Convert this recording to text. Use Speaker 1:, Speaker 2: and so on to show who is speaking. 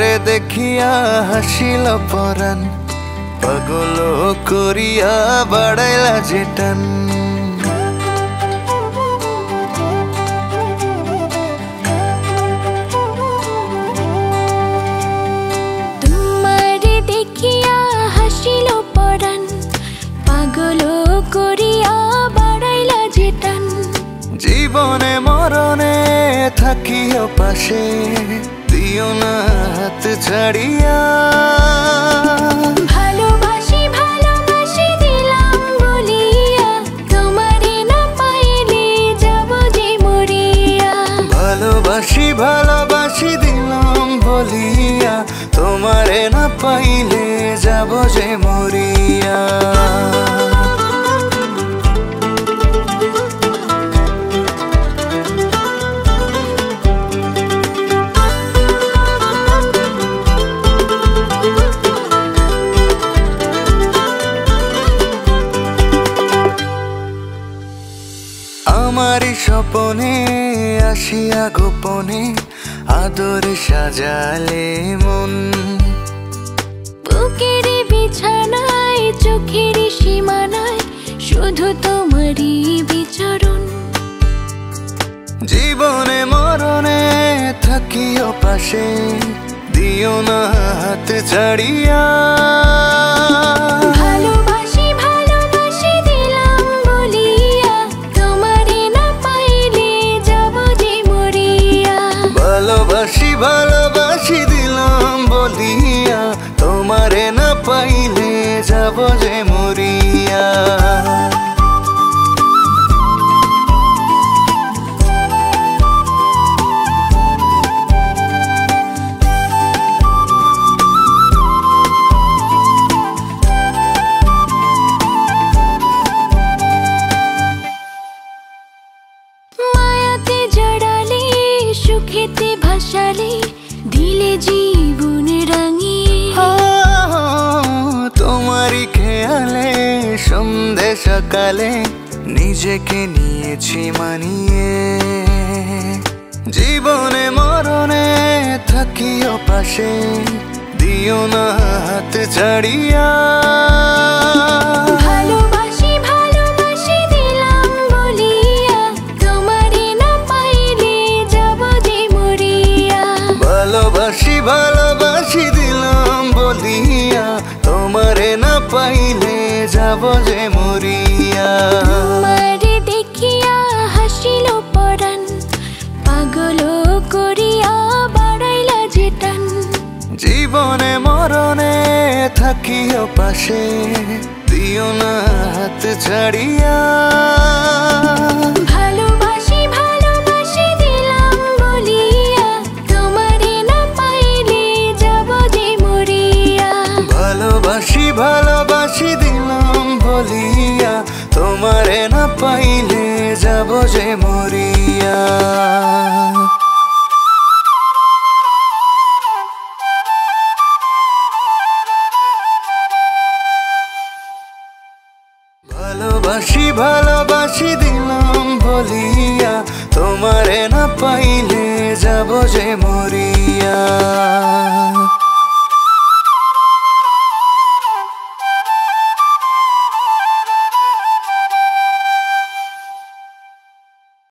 Speaker 1: তোমারে দেখিয়া হাসিল পরাণ। পাগল করিয়া বাড়াইলা যেটান
Speaker 2: দেখিয়া হাসিল পরাণ। পাগল করিয়া বাড়াইলা যেটান
Speaker 1: জীবনে মরণে থাকিও পাশে। দিও না হাত ছাড়িয়া।
Speaker 2: ভালোবাসি ভালোবাসি দিলাম বলিয়া তোমারে না পাইলে
Speaker 1: স্বপনে আসিয়া গোপনে আদর সাজালে মন।
Speaker 2: বুকের বিছানায় চোখের সীমানায় শুধু তোমারই বিচরণ।
Speaker 1: জীবনে মরণে থাকিও পাশে দিও না হাত ছাড়িয়া।
Speaker 2: ভালোবাসি ভালোবাসি দিলাম বলিয়া। তোমারে না পাইলে যাব যে মরিয়া ভাসালে দিলে জীবন রাঙিয়ে
Speaker 1: তোমারই খেয়ালে, সন্ধে সকালে নিজেকে নিয়েছি মানিয়ে। জীবনে মরণে থাকিও পাশে, দিও না হাত ছাড়িয়া।
Speaker 2: ভালোবাসি ভালোবাসি দিলাম বলিয়া। তোমারে না পাইলে যাব যে মরিয়া।
Speaker 1: তোমারে
Speaker 2: দেখিয়া হাসিল পরাণ পাগল করিয়া বাড়াইলা যেটান
Speaker 1: জীবনে মরণে থাকিও পাশে দিও না হাত ছাড়িয়া। যে মরিয়া। ভালোবাসি ভালোবাসি দিলাম বলিয়া তোমারে না পাইলে যাব যে